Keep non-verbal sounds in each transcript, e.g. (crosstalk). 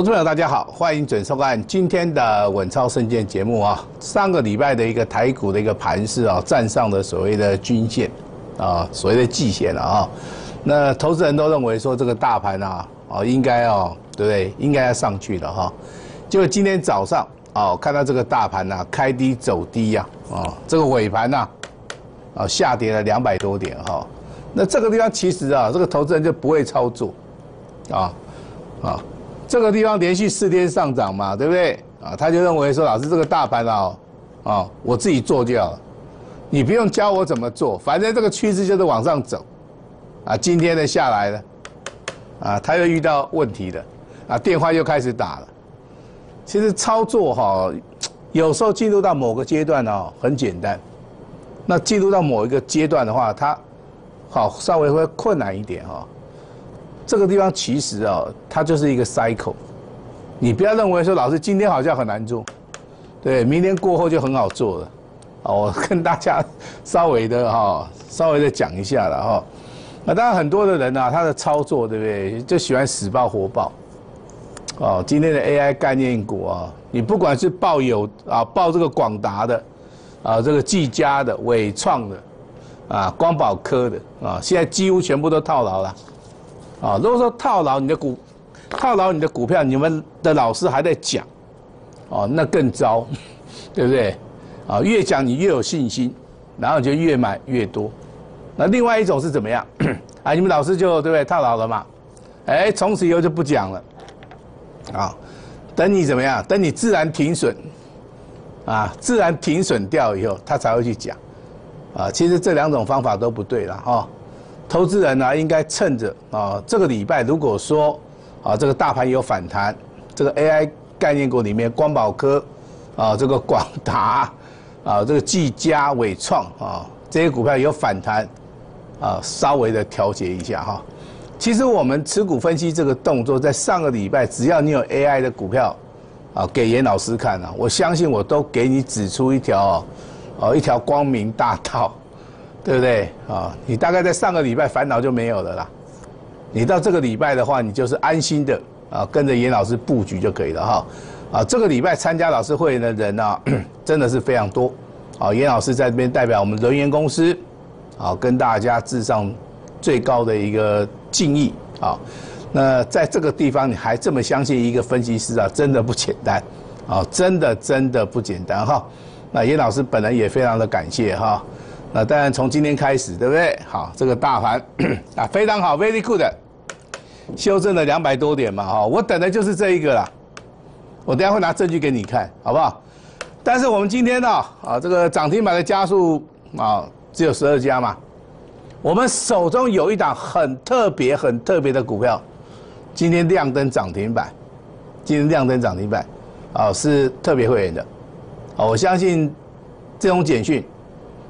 投资朋友，大家好，欢迎准收看今天的稳操胜券节目啊。上个礼拜的一个台股的一个盘势啊，站上了所谓的均线啊，所谓的季线了啊。那投资人都认为说这个大盘啊，哦应该哦，对不对？应该要上去了哈。结果今天早上哦，看到这个大盘呐开低走低呀，啊，这个尾盘呐，啊下跌了两百多点哈。那这个地方其实啊，这个投资人就不会操作啊啊。这个地方连续四天上涨嘛，对不对？啊，他就认为说，老师这个大盘啊，啊，我自己做掉了，你不用教我怎么做，反正这个趋势就是往上走，啊，今天的下来了，啊，他又遇到问题了，啊，电话又开始打了。其实操作哈，有时候进入到某个阶段哦，很简单，那进入到某一个阶段的话，它好稍微会困难一点哈。这个地方其实啊，它就是一个 cycle，你不要认为说老师今天好像很难做，对，明天过后就很好做了。啊，我跟大家稍微的哈，稍微的讲一下了哈。那当然很多的人呢，他的操作对不对，就喜欢死抱活抱。哦，今天的 AI 概念股啊，你不管是抱有啊，抱这个广达的，啊，这个技嘉的、伟创的，啊，光宝科的啊，现在几乎全部都套牢了。啊，如果说套牢你的股，套牢你的股票，你们的老师还在讲，哦，那更糟，(laughs) 对不对？啊，越讲你越有信心，然后就越买越多。那另外一种是怎么样？(coughs) 啊，你们老师就对不对？套牢了嘛？哎，从此以后就不讲了。啊，等你怎么样？等你自然停损，啊，自然停损掉以后，他才会去讲。啊，其实这两种方法都不对了，哈。投资人呢，应该趁着啊这个礼拜，如果说啊这个大盘有反弹，这个 AI 概念股里面，光宝科啊这个广达啊这个技嘉伟创啊这些股票有反弹啊，稍微的调节一下哈。其实我们持股分析这个动作，在上个礼拜，只要你有 AI 的股票啊，给严老师看啊，我相信我都给你指出一条哦一条光明大道。对不对啊？你大概在上个礼拜烦恼就没有了啦。你到这个礼拜的话，你就是安心的啊，跟着严老师布局就可以了哈。啊，这个礼拜参加老师会的人呢，(clears throat) 真的是非常多。啊，严老师在这边代表我们人员公司，啊，跟大家致上最高的一个敬意啊。那在这个地方你还这么相信一个分析师啊，真的不简单啊，真的真的不简单哈。那严老师本人也非常的感谢哈。那当然，从今天开始，对不对？好，这个大盘 (clears throat) 啊，非常好，very good，修正了两百多点嘛，哈，我等的就是这一个啦。我等下会拿证据给你看，好不好？但是我们今天呢，啊，这个涨停板的加速啊，只有十二家嘛。我们手中有一档很特别、很特别的股票，今天亮灯涨停板，今天亮灯涨停板，啊，是特别会员的，啊，我相信这种简讯。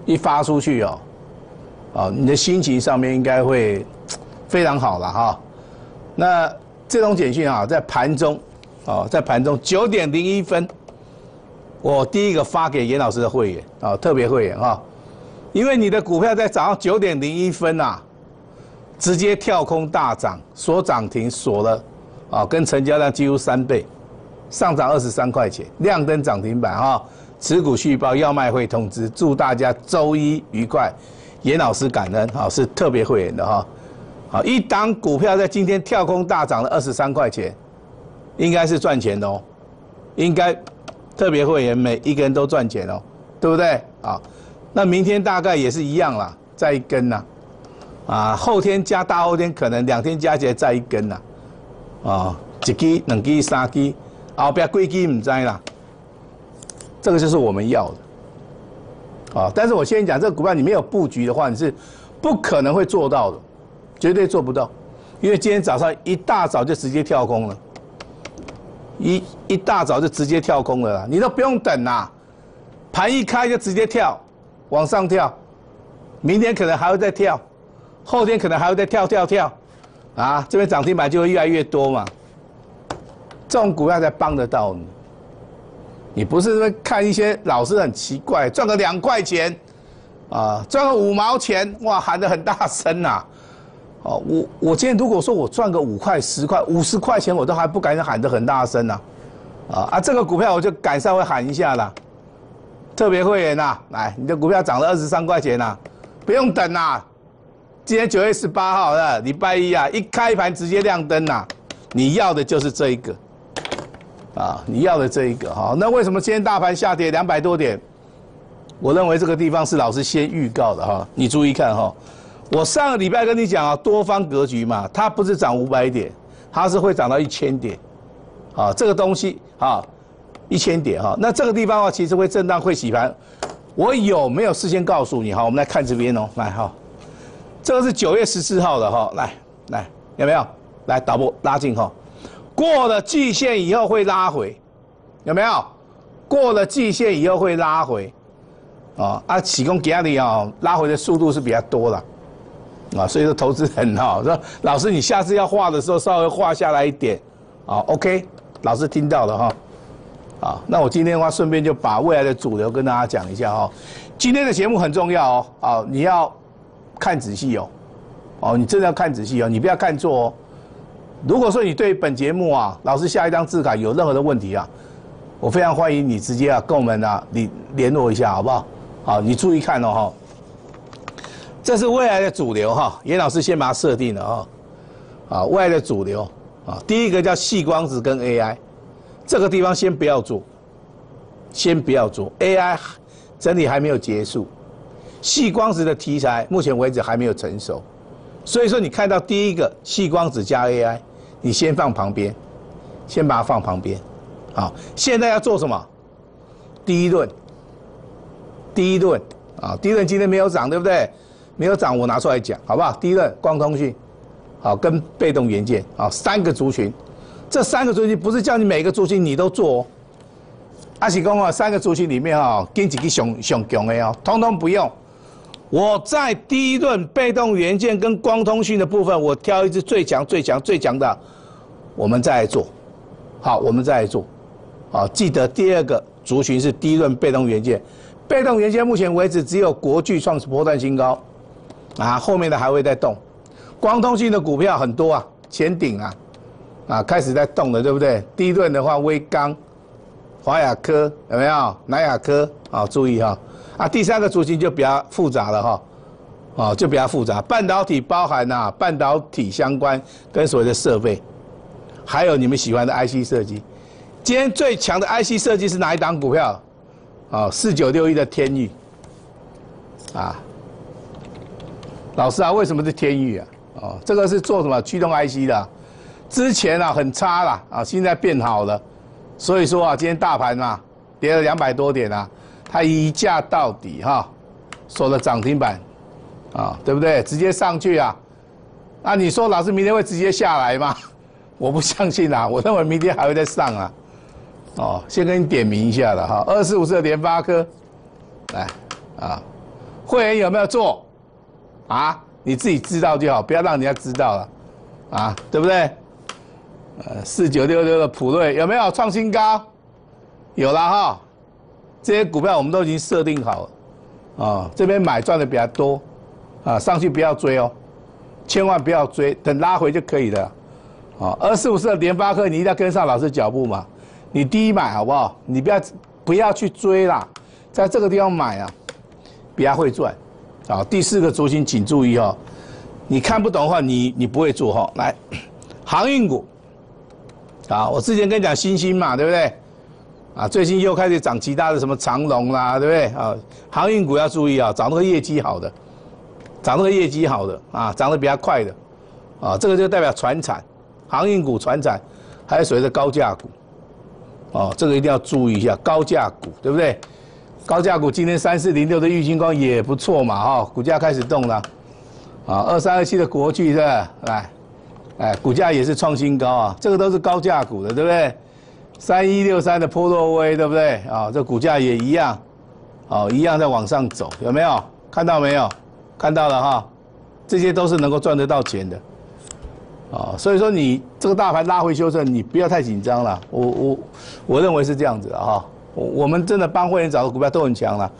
一发出去哦，哦，你的心情上面应该会非常好了哈。那这种简讯啊，在盘中，哦，在盘中九点零一分，我第一个发给严老师的会员啊，特别会员哈，因为你的股票在早上九点零一分呐，直接跳空大涨，锁涨停锁了，啊，跟成交量几乎三倍，上涨二十三块钱，亮灯涨停板哈。持股续报要卖会通知，祝大家周一愉快。严老师感恩，好是特别会员的哈，好一档股票在今天跳空大涨了二十三块钱，应该是赚钱的哦，应该特别会员每一个人都赚钱哦，对不对？啊，那明天大概也是一样啦，再一根呐，啊后天加大后天可能两天加起来再一根呐，啊一支、两支、三支，后边几支唔知啦。这个就是我们要的，啊！但是我先讲，这个股票你没有布局的话，你是不可能会做到的，绝对做不到，因为今天早上一大早就直接跳空了，一一大早就直接跳空了，你都不用等呐，盘一开就直接跳，往上跳，明天可能还会再跳，后天可能还会再跳跳跳，啊，这边涨停板就会越来越多嘛，这种股票才帮得到你。你不是看一些老师很奇怪，赚个两块钱，啊，赚个五毛钱，哇，喊得很大声呐，哦，我我今天如果说我赚个五块、十块、五十块钱，我都还不敢喊得很大声呐，啊啊，这个股票我就敢稍微喊一下了。特别会员呐，来，你的股票涨了二十三块钱呐，不用等呐。今天九月十八号的礼拜一啊，一开盘直接亮灯呐，你要的就是这一个，啊，你要的这一个哈。那为什么今天大盘下跌两百多点？我认为这个地方是老师先预告的哈，你注意看哈。我上个礼拜跟你讲啊，多方格局嘛，它不是涨五百点，它是会涨到一千点，啊，这个东西啊。一千点哈，那这个地方啊，其实会震荡会洗盘，我有没有事先告诉你哈？我们来看这边哦，来哈，这个是九月十四号的哈，来来有没有？来导播拉近哈，过了季线以后会拉回，有没有？过了季线以后会拉回，啊啊，启功给你啊，拉回的速度是比较多了，啊，所以说投资人哈，说老师你下次要画的时候稍微画下来一点，啊，OK，老师听到了哈。啊，那我今天的话，顺便就把未来的主流跟大家讲一下哈。今天的节目很重要哦，啊，你要看仔细哦，哦，你真的要看仔细哦，你不要看错哦。如果说你对本节目啊，老师下一张字卡有任何的问题啊，我非常欢迎你直接啊跟我们啊你联络一下，好不好？好，你注意看哦哈。这是未来的主流哈，严老师先把它设定了啊，啊，未来的主流啊，第一个叫细光子跟 AI。这个地方先不要做，先不要做 AI 整理还没有结束，细光子的题材目前为止还没有成熟，所以说你看到第一个细光子加 AI，你先放旁边，先把它放旁边，好，现在要做什么？第一轮，第一轮啊，第一轮今天没有涨，对不对？没有涨，我拿出来讲，好不好？第一轮光通讯，好，跟被动元件，好，三个族群。这三个族群不是叫你每个族群你都做，哦阿喜公啊，三个族群里面啊，跟几个熊熊强的哦，通通不用。我在第一轮被动元件跟光通讯的部分，我挑一支最强、最强、最强的，我们再来做。好，我们再来做。好，记得第二个族群是第一轮被动元件，被动元件目前为止只有国巨创波段新高，啊，后面的还会再动。光通讯的股票很多啊，前顶啊。啊，开始在动了，对不对？第一轮的话，微刚、华亚科有没有？南亚科啊，注意哈。啊第三个族群就比较复杂了哈，哦，就比较复杂。半导体包含呐，半导体相关跟所谓的设备，还有你们喜欢的 IC 设计。今天最强的 IC 设计是哪一档股票？啊，四九六一的天域。啊，老师啊，为什么是天域啊？哦，这个是做什么驱动 IC 的？之前啊很差啦，啊现在变好了，所以说啊今天大盘啊跌了两百多点啊，它一价到底哈，收了涨停板，啊对不对？直接上去啊，那你说老师明天会直接下来吗？(laughs) 我不相信啊，我认为明天还会再上啊，哦先跟你点名一下了哈，二四五四的联发科，来啊，会员有没有做？啊你自己知道就好，不要让人家知道了，啊对不对？呃，四九六六的普瑞有没有创新高？有了哈，这些股票我们都已经设定好了，啊，这边买赚的比较多，啊，上去不要追哦，千万不要追，等拉回就可以了，啊，二四五四的联发科你一定要跟上老师脚步嘛，你第一买好不好？你不要不要去追啦，在这个地方买啊，比较会赚，啊，第四个族群请注意哦，你看不懂的话，你你不会做哈，来，航运股。啊，我之前跟你讲新兴嘛，对不对？啊，最近又开始涨其他的什么长龙啦，对不对？啊，航运股要注意啊，找那个业绩好的，找那个业绩好的啊，涨得比较快的，啊，这个就代表船产、航运股、船产，还有所谓的高价股，哦，这个一定要注意一下高价股，对不对？高价股今天三四零六的玉金光也不错嘛，哈，股价开始动了，啊，二三二七的国巨是吧？来。哎，股价也是创新高啊，这个都是高价股的，对不对？三一六三的波洛威，对不对？啊，这股价也一样，哦，一样在往上走，有没有？看到没有？看到了哈，这些都是能够赚得到钱的，啊，所以说你这个大盘拉回修正，你不要太紧张了。我我我认为是这样子的哈，我我们真的帮会员找的股票都很强了。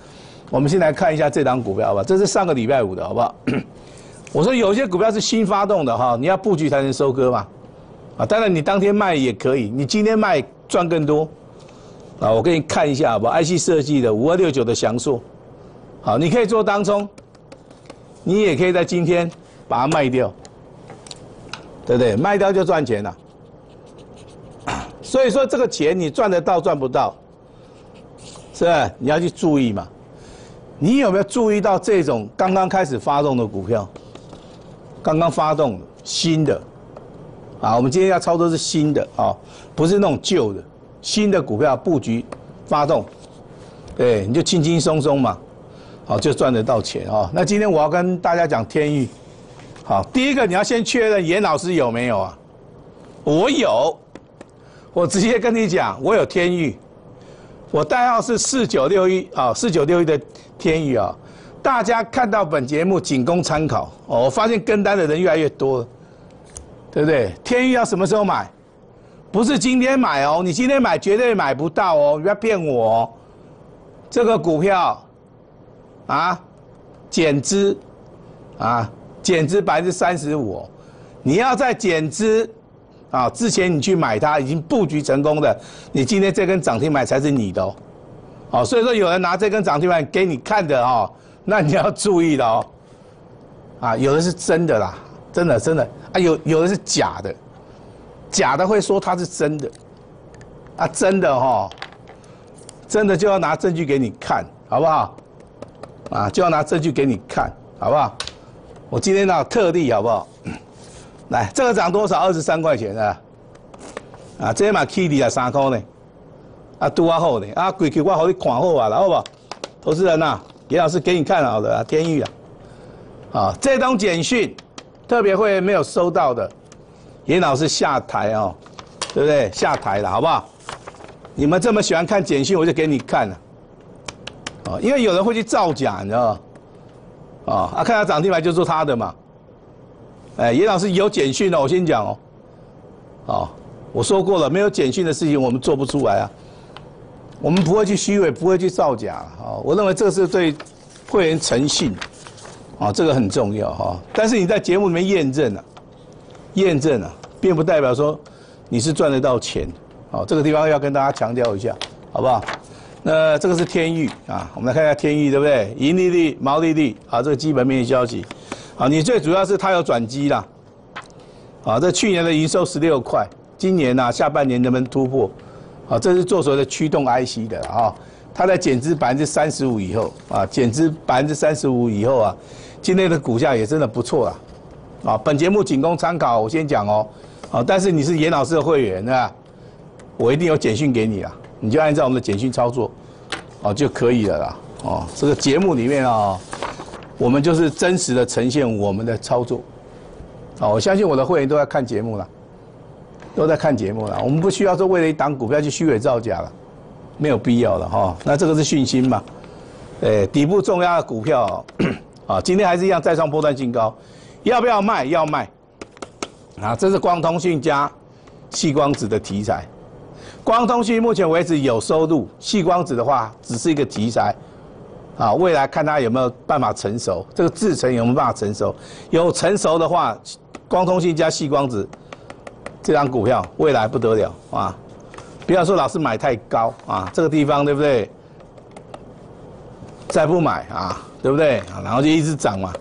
我们先来看一下这档股票吧，这是上个礼拜五的好不好？(clears throat) 我说有些股票是新发动的哈，你要布局才能收割嘛。啊，当然你当天卖也可以，你今天卖赚更多。啊，我给你看一下好不好？IC 设计的五二六九的翔硕，好，你可以做当冲，你也可以在今天把它卖掉，对不对？卖掉就赚钱了。所以说这个钱你赚得到赚不到，是吧？你要去注意嘛。你有没有注意到这种刚刚开始发动的股票？刚刚发动新的。啊，我们今天要操作是新的啊，不是那种旧的，新的股票布局发动，对，你就轻轻松松嘛，好就赚得到钱啊。那今天我要跟大家讲天域，好，第一个你要先确认严老师有没有啊？我有，我直接跟你讲，我有天域，我代号是四九六一啊，四九六一的天域啊，大家看到本节目仅供参考哦。我发现跟单的人越来越多了。对不对？天域要什么时候买？不是今天买哦，你今天买绝对买不到哦，不要骗我。这个股票，啊，减资，啊，减资百分之三十五，你要在减资，啊，之前你去买它已经布局成功的，你今天这根涨停板才是你的哦。哦，所以说有人拿这根涨停板给你看的哦，那你要注意了哦。啊，有的是真的啦。真的真的啊，有有的是假的，假的会说它是真的，啊，真的哈，真的就要拿证据给你看，好不好？啊，就要拿证据给你看，好不好？我今天呢特地好不好？来，这个涨多少？二十三块钱啊！啊，这嘛 K D 啊三块呢，啊，多啊好呢，啊，贵气我好你看好啊，好不好？投资人呐，严老师给你看好了啊，天宇啊，啊，这张简讯。特别会没有收到的，严老师下台哦，对不对？下台了，好不好？你们这么喜欢看简讯，我就给你看了。哦，因为有人会去造假，你知道吗？哦，啊，看他涨停板就做他的嘛。哎，严老师有简讯的，我先讲哦。哦，我说过了，没有简讯的事情我们做不出来啊。我们不会去虚伪，不会去造假。哦，我认为这是对会员诚信。啊，这个很重要哈，但是你在节目里面验证了，验证了，并不代表说你是赚得到钱。好，这个地方要跟大家强调一下，好不好？那这个是天域啊，我们来看一下天域，对不对？盈利率、毛利率，啊，这个基本面消息。啊，你最主要是它有转机啦。啊，这去年的营收十六块，今年呢下半年能不能突破？啊，这是做所谓的驱动 IC 的啊，它在减资百分之三十五以后啊，减资百分之三十五以后啊。今天的股价也真的不错啊！啊，本节目仅供参考，我先讲哦。啊，但是你是严老师的会员对吧？我一定有简讯给你啊，你就按照我们的简讯操作，哦就可以了啦。哦，这个节目里面啊，我们就是真实的呈现我们的操作。哦，我相信我的会员都在看节目了，都在看节目了。我们不需要说为了一档股票去虚伪造假了，没有必要了哈。那这个是讯息嘛？诶，底部重要的股票。啊，今天还是一样再创波段新高，要不要卖？要卖。啊，这是光通讯加细光子的题材。光通讯目前为止有收入，细光子的话只是一个题材。啊，未来看它有没有办法成熟，这个制程有没有办法成熟？有成熟的话，光通讯加细光子这张股票未来不得了啊！不要说老是买太高啊，这个地方对不对？再不买啊！对不对？然后就一直涨嘛，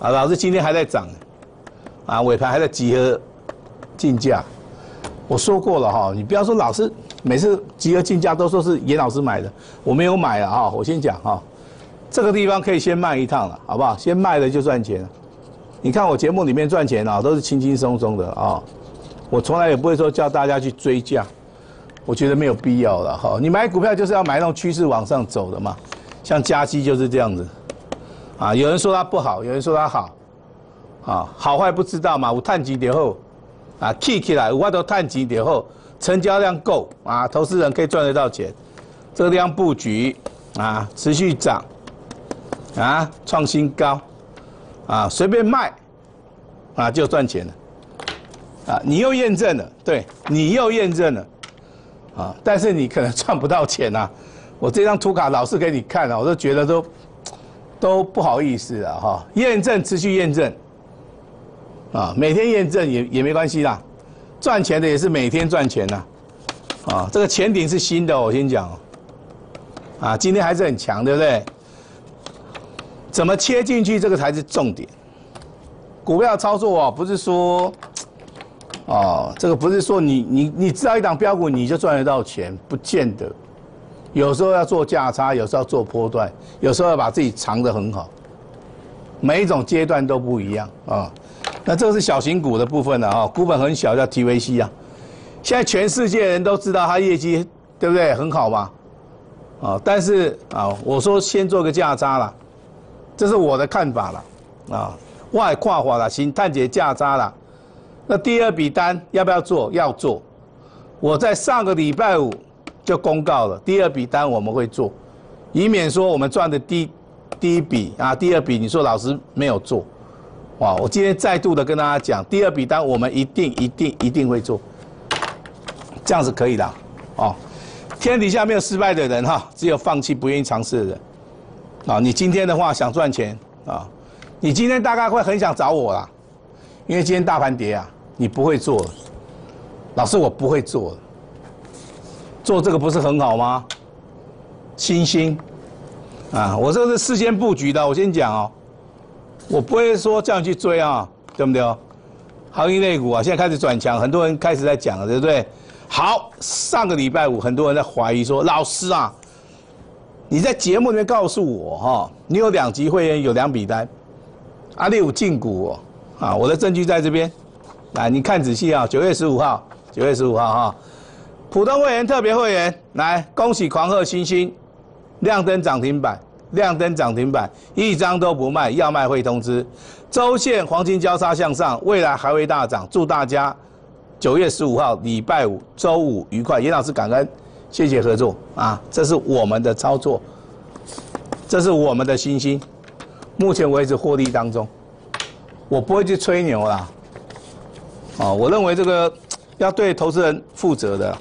啊，老师今天还在涨，啊，尾盘还在集合竞价。我说过了哈，你不要说老师每次集合竞价都说是严老师买的，我没有买了哈。我先讲哈，这个地方可以先卖一趟了，好不好？先卖了就赚钱。你看我节目里面赚钱啊，都是轻轻松松的啊，我从来也不会说叫大家去追价，我觉得没有必要了哈。你买股票就是要买那种趋势往上走的嘛，像加息就是这样子。啊，有人说它不好，有人说它好，啊，好坏不知道嘛。我探几点后，啊，K 起来，我都探几点后，成交量够，啊，投资人可以赚得到钱。这个地方布局，啊，持续涨，啊，创新高，啊，随便卖，啊，就赚钱了。啊，你又验证了，对你又验证了，啊，但是你可能赚不到钱呐。我这张图卡老是给你看了，我都觉得都。都不好意思了哈，验证持续验证，啊，每天验证也也没关系啦，赚钱的也是每天赚钱呐，啊，这个前顶是新的，我先讲，啊，今天还是很强，对不对？怎么切进去，这个才是重点。股票操作啊，不是说，哦，这个不是说你你你知道一档标股你就赚得到钱，不见得。有时候要做价差，有时候要做波段，有时候要把自己藏得很好。每一种阶段都不一样啊。那这个是小型股的部分了啊，股本很小叫 TVC 啊。现在全世界人都知道它业绩对不对很好嘛？啊，但是啊，我说先做个价差了，这是我的看法了啊。外跨华了，新探解价差了。那第二笔单要不要做？要做。我在上个礼拜五就公告了，第二笔单我们会做，以免说我们赚的第第一笔啊，第二笔你说老师没有做，哇！我今天再度的跟大家讲，第二笔单我们一定一定一定会做，这样是可以的哦。天底下没有失败的人哈，只有放弃不愿意尝试的人。啊，你今天的话想赚钱啊？你今天大概会很想找我啦，因为今天大盘跌啊，你不会做了，老师我不会做了，做这个不是很好吗？星星，啊，我这个是事先布局的，我先讲哦，我不会说这样去追啊，对不对？行业类股啊，现在开始转强，很多人开始在讲了，对不对？好，上个礼拜五，很多人在怀疑说，老师啊，你在节目里面告诉我哈，你有两级会员，有两笔单。阿里有禁股哦，啊，我的证据在这边，来你看仔细啊，九月十五号，九月十五号哈，普通会员、特别会员，来恭喜狂贺星星，亮灯涨停板，亮灯涨停板，一张都不卖，要卖会通知。周线黄金交叉向上，未来还会大涨，祝大家九月十五号礼拜五周五愉快。严老师感恩，谢谢合作啊，这是我们的操作，这是我们的星星。目前为止获利当中，我不会去吹牛啦。哦，我认为这个要对投资人负责的。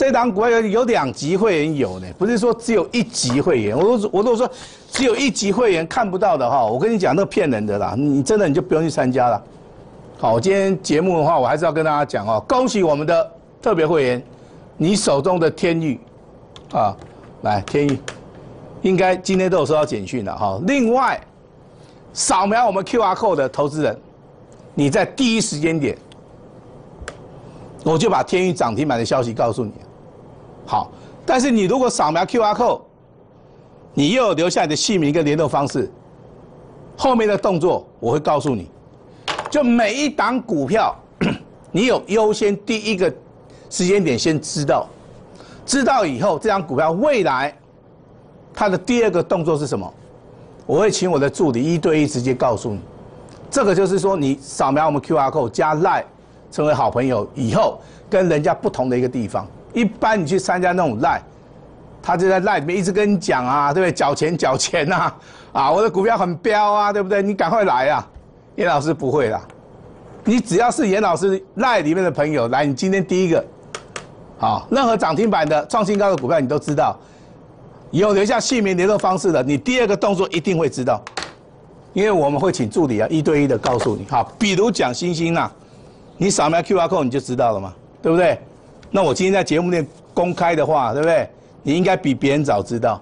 这档股有有两级会员有呢，不是说只有一级会员。我都我都说只有一级会员看不到的哈，我跟你讲那骗人的啦。你真的你就不用去参加了。好，我今天节目的话，我还是要跟大家讲哦，恭喜我们的特别会员，你手中的天域啊，来天域。应该今天都有收到简讯了哈。另外，扫描我们 Q R code 的投资人，你在第一时间点，我就把天宇涨停板的消息告诉你。好，但是你如果扫描 Q R code，你又留下你的姓名跟联络方式，后面的动作我会告诉你。就每一档股票，(coughs) 你有优先第一个时间点先知道，知道以后，这张股票未来。它的第二个动作是什么？我会请我的助理一对一直接告诉你。这个就是说，你扫描我们 Q R code 加 Line 成为好朋友以后，跟人家不同的一个地方。一般你去参加那种赖他就在赖里面一直跟你讲啊，对不对？缴钱缴钱呐，啊，我的股票很彪啊，对不对？你赶快来啊！严老师不会啦，你只要是严老师赖里面的朋友来，你今天第一个，好，任何涨停板的创新高的股票你都知道。有留下姓名联络方式的，你第二个动作一定会知道，因为我们会请助理啊一对一的告诉你。好，比如讲星星呐，你扫描 Q R code 你就知道了嘛，对不对？那我今天在节目内公开的话，对不对？你应该比别人早知道。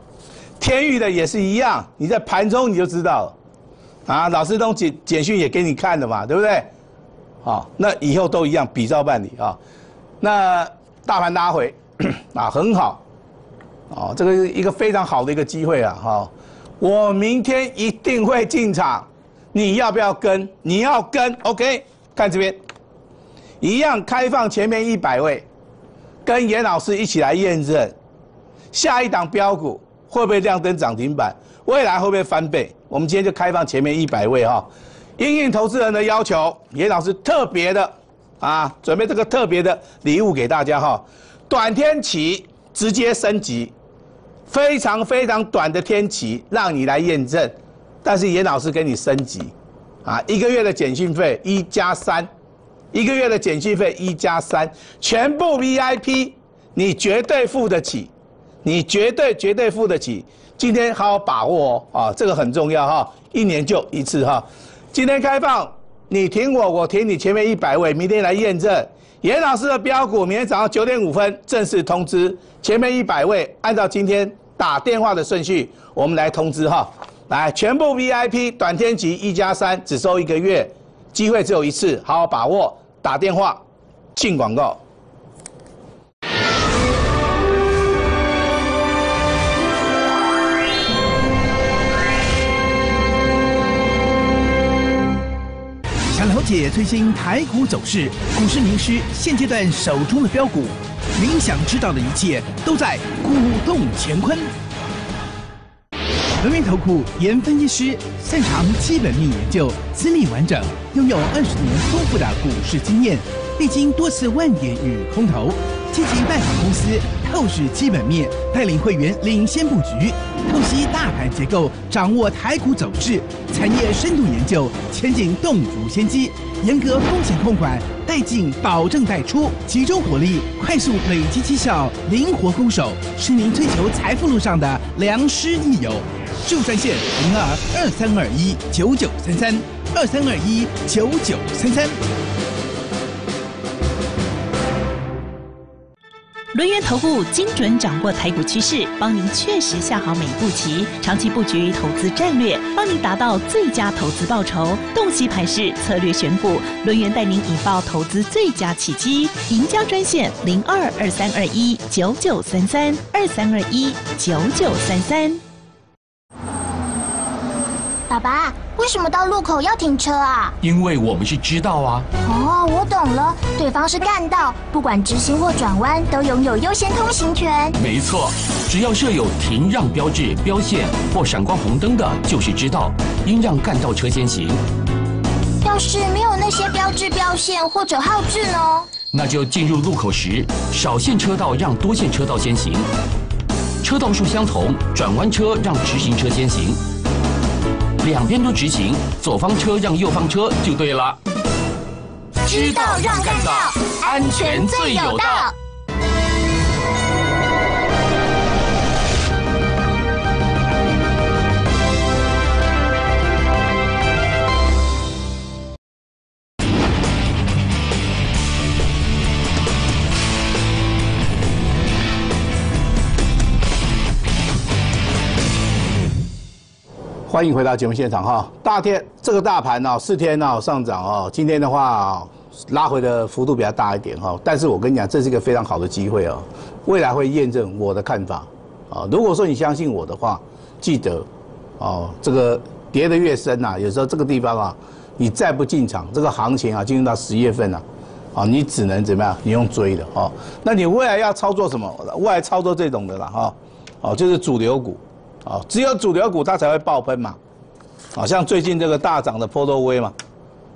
天域的也是一样，你在盘中你就知道了。啊，老师都简简讯也给你看的嘛，对不对？好，那以后都一样，比照办理啊。那大盘拉回啊，很好。哦，这个是一个非常好的一个机会啊！哈，我明天一定会进场，你要不要跟？你要跟，OK？看这边，一样开放前面一百位，跟严老师一起来验证，下一档标股会不会亮灯涨停板？未来会不会翻倍？我们今天就开放前面一百位哈，应应投资人的要求，严老师特别的啊，准备这个特别的礼物给大家哈，短天期直接升级。非常非常短的天期，让你来验证，但是严老师给你升级，啊，一个月的简讯费一加三，一个月的简讯费一加三，全部 VIP，你绝对付得起，你绝对绝对付得起。今天好好把握哦，啊，这个很重要哈，一年就一次哈。今天开放你挺我，我挺你，前面一百位，明天来验证。严老师的标股，明天早上九点五分正式通知。前面一百位，按照今天打电话的顺序，我们来通知哈。来，全部 VIP 短天级一加三，只收一个月，机会只有一次，好好把握。打电话进广告。想了解最新台股走势，股市名师现阶段手中的标股，您想知道的一切都在股动乾坤。轮源投顾严分析师擅长基本面研究，资历完整，拥有二十年丰富的股市经验，历经多次万点与空头，积极拜访公司，透视基本面，带领会员领先布局。透析大盘结构，掌握台股走势，产业深度研究，前景洞烛先机，严格风险控管，带进保证带出，集中火力，快速累积绩效，灵活攻守，是您追求财富路上的良师益友。就专线零二二三二一九九三三二三二一九九三三。轮源投顾精准掌握台股趋势，帮您确实下好每一步棋，长期布局投资战略，帮您达到最佳投资报酬。洞悉盘势，策略选股，轮源带您引爆投资最佳契机。赢家专线零二二三二一九九三三二三二一九九三三。爸爸，为什么到路口要停车啊？因为我们是知道啊。哦，我懂了，对方是干道，不管直行或转弯都拥有优先通行权。没错，只要设有停让标志、标线或闪光红灯的，就是知道，应让干道车先行。要是没有那些标志、标线或者号志呢？那就进入路口时，少线车道让多线车道先行，车道数相同，转弯车让直行车先行。两边都直行，左方车让右方车就对了。知道让干道，安全最有道。欢迎回到节目现场哈，大天这个大盘呢四天呢上涨哦，今天的话拉回的幅度比较大一点哈，但是我跟你讲，这是一个非常好的机会哦，未来会验证我的看法啊。如果说你相信我的话，记得哦，这个跌得越深呐，有时候这个地方啊，你再不进场，这个行情啊进入到十月份了啊，你只能怎么样？你用追的哈。那你未来要操作什么？未来操作这种的啦哈，哦，就是主流股。哦，只有主流股它才会爆喷嘛，好像最近这个大涨的波多威嘛，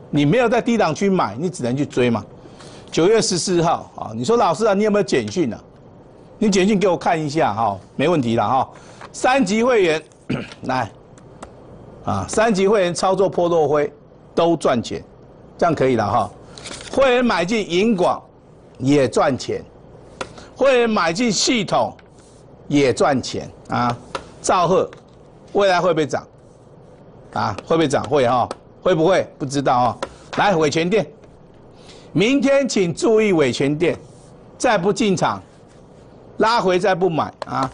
你没有在低档区买，你只能去追嘛。九月十四号啊，你说老师啊，你有没有简讯呢？你简讯给我看一下哈，没问题了哈。三级会员 (clears throat) 来，啊，三级会员操作波多辉都赚钱，这样可以了哈。会员买进银广也赚钱，会员买进系统也赚钱啊。兆赫，未来会不会涨？啊，会不会涨？会哈，会不会？不知道啊。来，伟全店，明天请注意伟全店，再不进场，拉回再不买啊。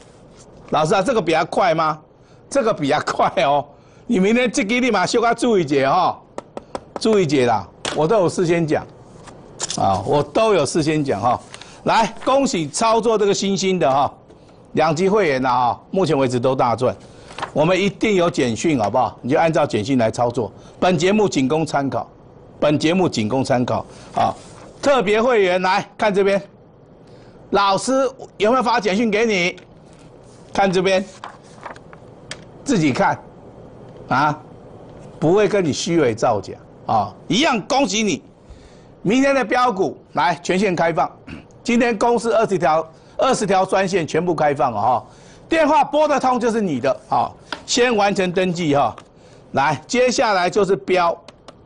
老师啊，这个比较快吗？这个比较快哦。你明天这个立马修个注意节哈，注意节啦，我都有事先讲，啊，我都有事先讲哈。来，恭喜操作这个星星的哈。两级会员的啊，目前为止都大赚，我们一定有简讯，好不好？你就按照简讯来操作。本节目仅供参考，本节目仅供参考。啊，特别会员来看这边，老师有没有发简讯给你？看这边，自己看，啊，不会跟你虚伪造假啊，一样恭喜你。明天的标股来全线开放，今天公司二十条。二十条专线全部开放了哈，电话拨得通就是你的哈，先完成登记哈，来，接下来就是标，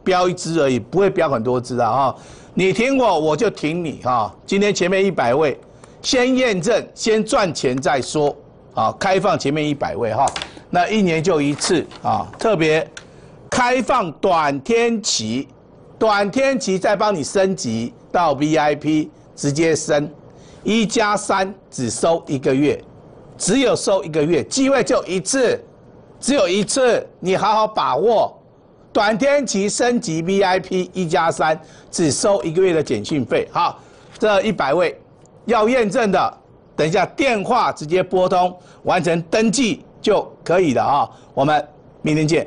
标一支而已，不会标很多支啊哈，你挺我，我就挺你哈。今天前面一百位，先验证，先赚钱再说，啊，开放前面一百位哈，那一年就一次啊，特别开放短天期短天期再帮你升级到 VIP，直接升。一加三，只收一个月，只有收一个月，机会就一次，只有一次，你好好把握。短天期升级 VIP 一加三，只收一个月的简讯费。好，这一百位要验证的，等一下电话直接拨通，完成登记就可以了啊。我们明天见。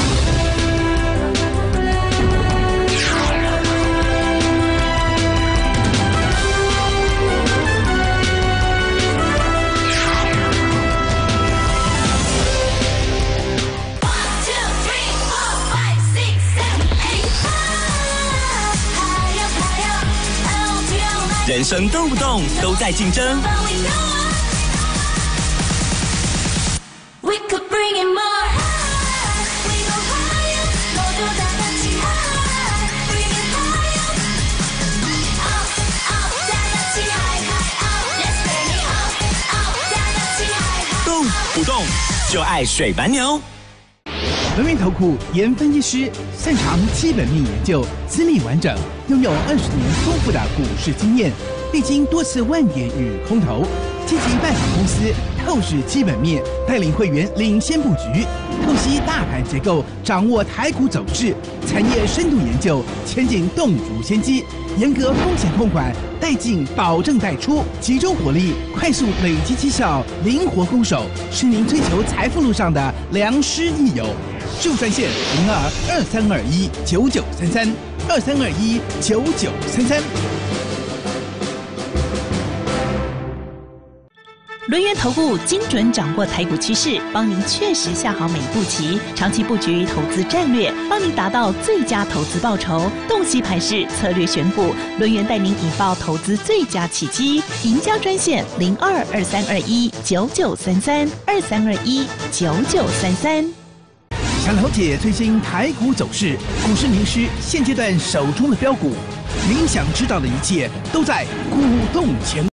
人生动不动都在竞争， We could bring it more. We go higher, 모두 다 같이 high. Bring it higher. Up, up, 다 같이 high, high, up. Let's bring it up, up, 다 같이 high, high. 动不动就爱水白牛。轮源投顾研分析师 擅长基本面研究，资历完整，拥有二十年丰富的股市经验，历经多次万点与空头，积极拜访公司，透视基本面，带领会员领先布局，透析大盘结构，掌握台股走势，产业深度研究，前景洞烛先机，严格风险控管，带进保证带出，集中火力，快速累积绩效，灵活攻守，是您追求财富路上的良师益友。事务专线零二二三二一九九三三二三二一九九三三。轮源投顾精准掌握台股趋势，帮您确实下好每一步棋，长期布局投资战略，帮您达到最佳投资报酬。洞悉盘势，策略选股，轮源带您引爆投资最佳契机。赢家专线零二二三二一九九三三二三二一九九三三。想了解最新台股走势，股市名师现阶段手中的标股，您想知道的一切都在股动前。